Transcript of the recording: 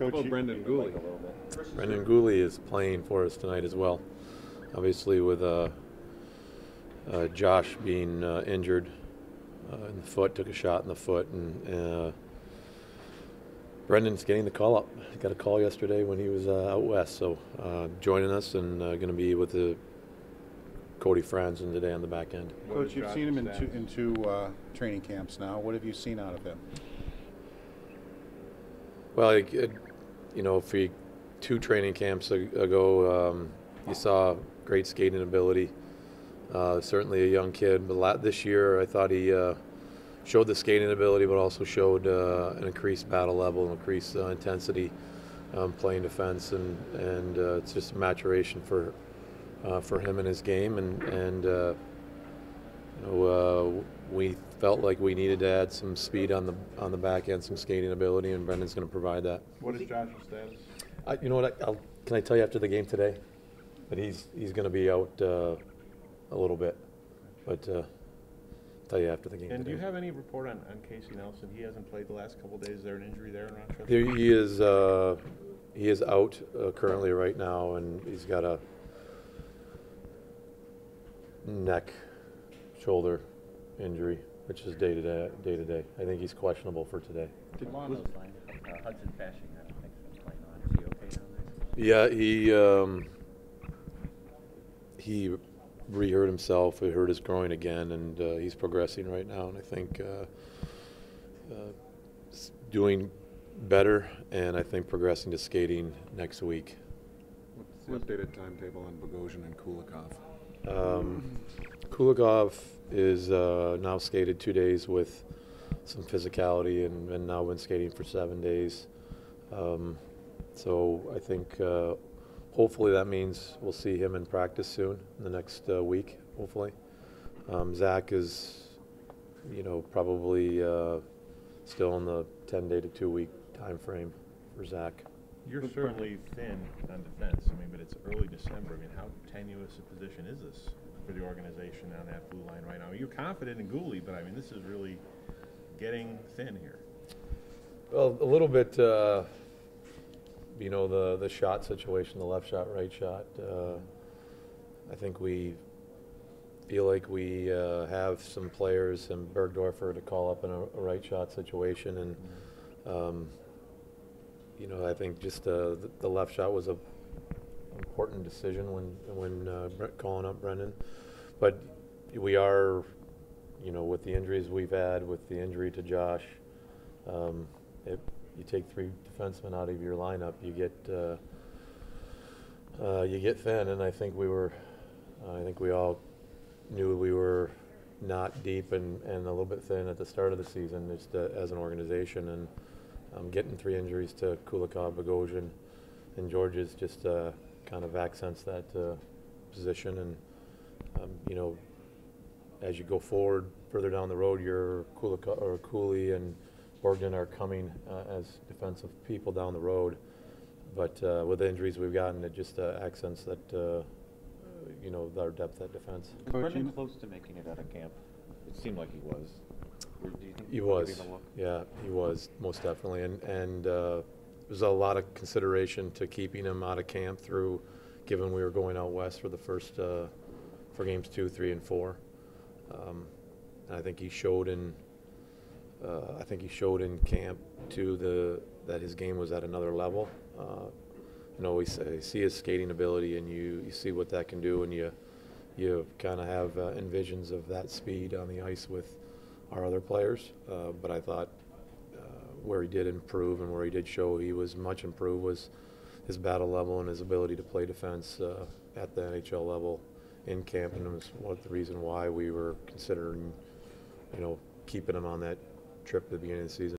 Coach, about Brendan Guhle? Brendan Guhle is playing for us tonight as well. Obviously, with uh, uh, Josh being uh, injured uh, in the foot, took a shot in the foot, and uh, Brendan's getting the call up. He got a call yesterday when he was uh, out west, so uh, joining us and uh, going to be with the Cody Franson today on the back end. What Coach, you've seen him in two, in two uh, training camps now. What have you seen out of him? Well, it, it, you know, for two training camps ago, um, you saw great skating ability. Uh, certainly a young kid, but this year I thought he uh, showed the skating ability, but also showed uh, an increased battle level, increased uh, intensity, um, playing defense, and and uh, it's just maturation for uh, for him and his game, and and you know uh, we felt like we needed to add some speed on the on the back end, some skating ability, and Brendan's going to provide that. What is Josh's status? I, you know what? I, I'll, can I tell you after the game today? But he's he's going to be out uh, a little bit, but uh, tell you after the game. And do you have any report on, on Casey Nelson? He hasn't played the last couple of days. Is there an injury there in Rochester? There he is. Uh, he is out uh, currently right now, and he's got a neck, shoulder injury, which is day to day. Day to day. I think he's questionable for today. Along those lines, uh, Hudson Fasching, I don't think has been playing on. Is he okay down there? Yeah, he um, he re-hurt himself. He hurt his groin again, and uh, he's progressing right now. And I think uh, uh, doing better, and I think progressing to skating next week. What's the updated timetable on Bogosian and Kulikov? Um, Kulikov is uh, now skated two days with some physicality, and, and now been skating for seven days. Um, so I think uh, hopefully that means we'll see him in practice soon in the next uh, week. Hopefully, um, Zach is, you know, probably uh, still in the ten day to two week time frame for Zach. You're certainly thin on defense. I mean, but it's early December. I mean, how tenuous a position is this for the organization on that blue line right now? You're confident in Guhle, but I mean, this is really getting thin here. Well, a little bit, uh, you know, the, the shot situation, the left shot, right shot. Uh, I think we feel like we uh, have some players in Bergdorfer to call up in a, a right shot situation. And, um, you know, I think just uh, the, the left shot was a important decision when, when uh, calling up Brendan. But we are, you know, with the injuries we've had, with the injury to Josh, um, if you take three defensemen out of your lineup, you get uh, uh, you get thin, and I think we were, I think we all knew we were not deep and, and a little bit thin at the start of the season, just uh, as an organization, and um, getting three injuries to Kulikov, Bogosian, and Gorges just uh, kind of accents that uh, position, and um, you know, as you go forward further down the road, your Kulikov or Guhle and Borgen are coming uh, as defensive people down the road. But uh, with the injuries we've gotten, it just uh, accents that, uh, you know, our depth at defense. Was Coach, Brendan close to making it out of camp? It seemed like he was. Do you think He was, gave him a look? yeah, he was, most definitely. And, and uh, there's a lot of consideration to keeping him out of camp through, given we were going out west for the first, uh, for games two, three, and four. Um, and I think he showed in, uh, I think he showed in camp too the, that his game was at another level. Uh, you know, we say, see his skating ability and you, you see what that can do and you, you kind of have uh, envisions of that speed on the ice with our other players. Uh, but I thought where he did improve and where he did show he was much improved was his battle level and his ability to play defense uh, at the NHL level in camp, and it was of the reason why we were considering, you know, keeping him on that trip at the beginning of the season.